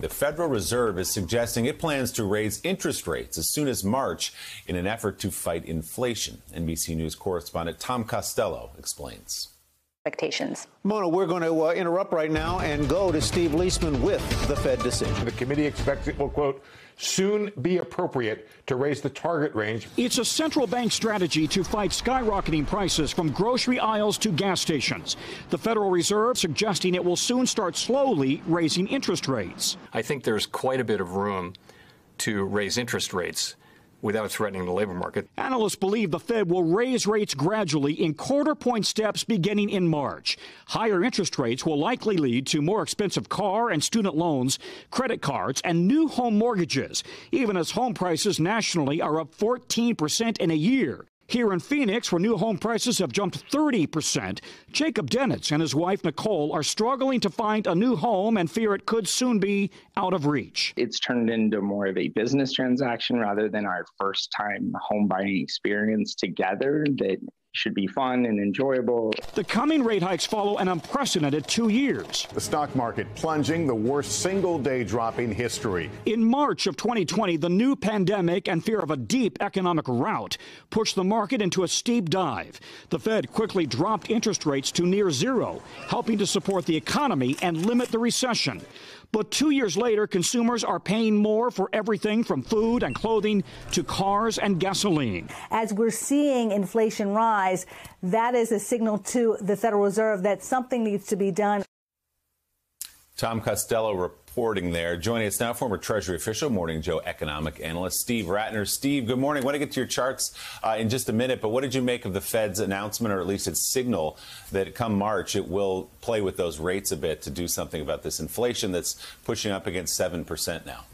The Federal Reserve is suggesting it plans to raise interest rates as soon as March in an effort to fight inflation. NBC News correspondent Tom Costello explains expectations. Mona, we're going to uh, interrupt right now and go to Steve Liesman with the Fed decision. The committee expects it will, quote, soon be appropriate to raise the target range. It's a central bank strategy to fight skyrocketing prices from grocery aisles to gas stations. The Federal Reserve suggesting it will soon start slowly raising interest rates. I think there's quite a bit of room to raise interest rates without threatening the labor market. Analysts believe the Fed will raise rates gradually in quarter point steps beginning in March. Higher interest rates will likely lead to more expensive car and student loans, credit cards, and new home mortgages, even as home prices nationally are up 14% in a year. Here in Phoenix, where new home prices have jumped 30%, Jacob Dennitz and his wife Nicole are struggling to find a new home and fear it could soon be out of reach. It's turned into more of a business transaction rather than our first time home buying experience together that should be fun and enjoyable. The coming rate hikes follow an unprecedented two years. The stock market plunging, the worst single day drop in history. In March of 2020, the new pandemic and fear of a deep economic rout pushed the market into a steep dive. The Fed quickly dropped interest rates to near zero, helping to support the economy and limit the recession. But two years later, consumers are paying more for everything from food and clothing to cars and gasoline. As we're seeing inflation rise, that is a signal to the Federal Reserve that something needs to be done. Tom Costello reporting there. Joining us now, former Treasury official, Morning Joe economic analyst Steve Rattner. Steve, good morning. I want to get to your charts uh, in just a minute, but what did you make of the Fed's announcement, or at least its signal, that come March it will play with those rates a bit to do something about this inflation that's pushing up against 7% now?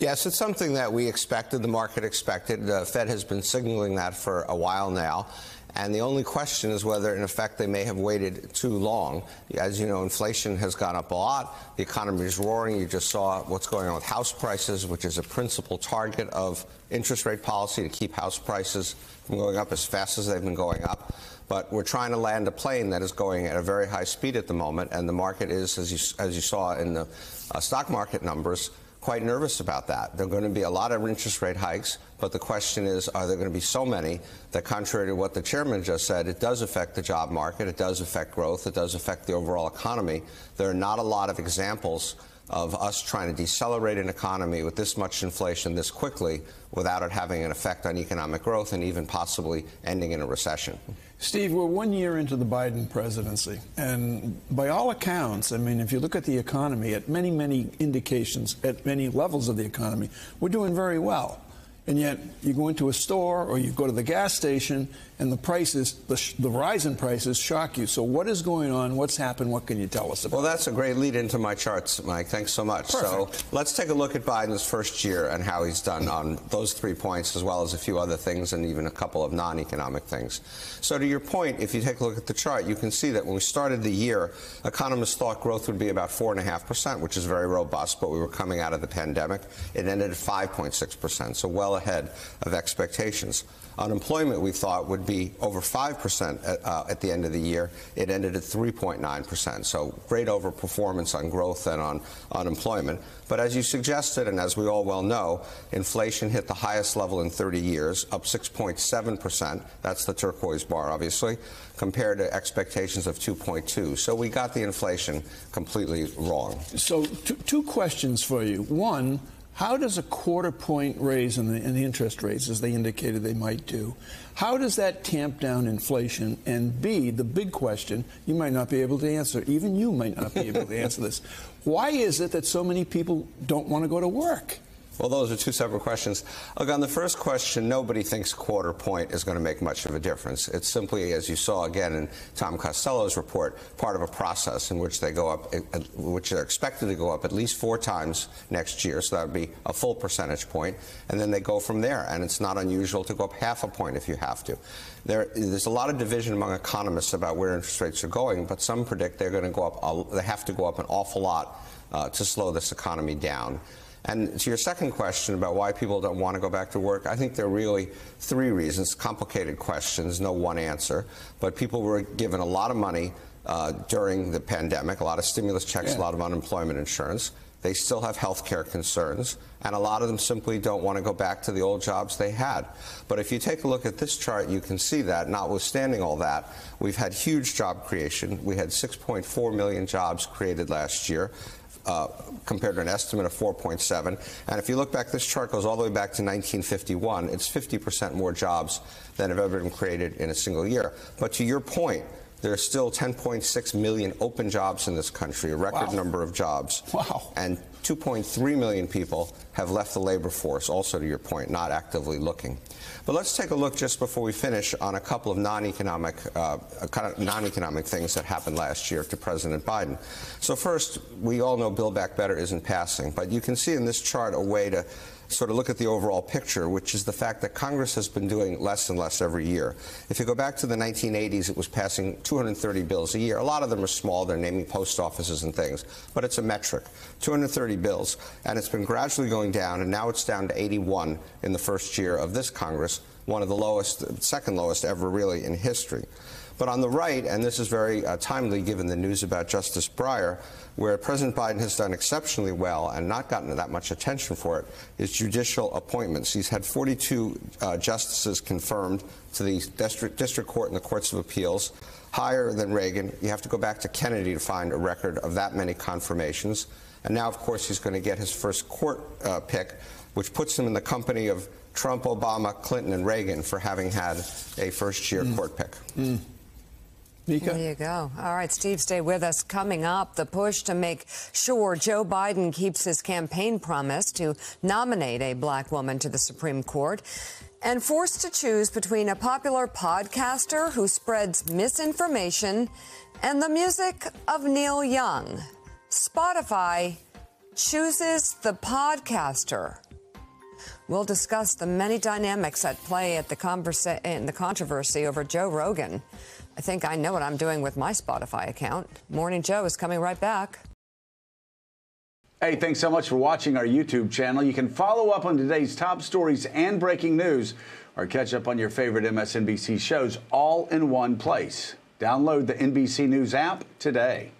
Yes, it's something that we expected, the market expected. The Fed has been signaling that for a while now. And the only question is whether, in effect, they may have waited too long. As you know, inflation has gone up a lot. The economy is roaring. You just saw what's going on with house prices, which is a principal target of interest rate policy to keep house prices from going up as fast as they've been going up. But we're trying to land a plane that is going at a very high speed at the moment, and the market is, as you, as you saw in the uh, stock market numbers, quite nervous about that. There are going to be a lot of interest rate hikes, but the question is, are there going to be so many that, contrary to what the chairman just said, it does affect the job market, it does affect growth, it does affect the overall economy. There are not a lot of examples of us trying to decelerate an economy with this much inflation this quickly without it having an effect on economic growth and even possibly ending in a recession. Steve, we're one year into the Biden presidency, and by all accounts, I mean, if you look at the economy, at many, many indications, at many levels of the economy, we're doing very well. And yet, you go into a store or you go to the gas station, and the prices, the, the, rise in prices shock you. So what is going on? What's happened? What can you tell us about? Well, that's a great lead into my charts, Mika. Thanks so much. Perfect. So let's take a look at Biden's first year and how he's done on those three points, as well as a few other things and even a couple of non-economic things. So to your point, if you take a look at the chart, you can see that when we started the year, economists thought growth would be about four and a half percent, which is very robust, but we were coming out of the pandemic. It ended at 5.6 percent, so well ahead of expectations. Unemployment, we thought, would be over 5% at, uh, at the end of the year. It ended at 3.9%. So great overperformance on growth and on unemployment. But as you suggested, and as we all well know, inflation hit the highest level in 30 years, up 6.7%. That's the turquoise bar, obviously, compared to expectations of 2.2. So we got the inflation completely wrong. So, two questions for you. One, how does a quarter point raise in the, in the, interest rates, as they indicated they might do, how does that tamp down inflation? And B, the big question you might not be able to answer, even you might not be able to answer this. Why is it that so many people don't want to go to work? Well, those are two separate questions. Look, on the first question, nobody thinks quarter point is going to make much of a difference. It's simply, as you saw again in Tom Costello's report, part of a process in which they go up, which they're expected to go up at least four times next year. So that would be a full percentage point, and then they go from there. And it's not unusual to go up half a point if you have to. There, there's a lot of division among economists about where interest rates are going, but some predict they're going to go up. They have to go up an awful lot uh, to slow this economy down. And to your second question about why people don't want to go back to work, I think there are really three reasons. Complicated questions, no one answer. But people were given a lot of money uh, during the pandemic, a lot of stimulus checks, yeah. a lot of unemployment insurance. They still have health care concerns, and a lot of them simply don't want to go back to the old jobs they had. But if you take a look at this chart, you can see that, notwithstanding all that, we've had huge job creation. We had 6.4 million jobs created last year. Uh, compared to an estimate of 4.7. And if you look back, this chart goes all the way back to 1951. It's 50% more jobs than have ever been created in a single year. But to your point, there are still 10.6 million open jobs in this country, a record Wow. number of jobs. Wow. And 2.3 million people have left the labor force, also to your point, not actively looking. But let's take a look just before we finish on a couple of non-economic, uh, kind of non-economic things that happened last year to President Biden. So first, we all know Build Back Better isn't passing, but you can see in this chart a way to sort of look at the overall picture, which is the fact that Congress has been doing less and less every year. If you go back to the 1980s, it was passing 230 bills a year. A lot of them are small, they're naming post offices and things, but it's a metric 230 bills. And it's been gradually going down, and now it's down to 81 in the first year of this Congress, one of the lowest, second lowest ever, really, in history. But on the right, and this is very uh, timely given the news about Justice Breyer, where President Biden has done exceptionally well and not gotten that much attention for it, is judicial appointments. He's had 42 uh, justices confirmed to the district, district court and the courts of appeals, higher than Reagan. You have to go back to Kennedy to find a record of that many confirmations. And now, of course, he's going to get his first court uh, pick, which puts him in the company of Trump, Obama, Clinton, and Reagan for having had a first year mm. court pick. Mm. Mika? There you go. All right, Steve, stay with us. Coming up, the push to make sure Joe Biden keeps his campaign promise to nominate a black woman to the Supreme Court. And forced to choose between a popular podcaster who spreads misinformation and the music of Neil Young. Spotify chooses the podcaster. We'll discuss the many dynamics at play at the conversa- in the controversy over Joe Rogan. I think I know what I'm doing with my Spotify account. Morning Joe is coming right back. Hey, thanks so much for watching our YouTube channel. You can follow up on today's top stories and breaking news or catch up on your favorite MSNBC shows all in one place. Download the NBC News app today.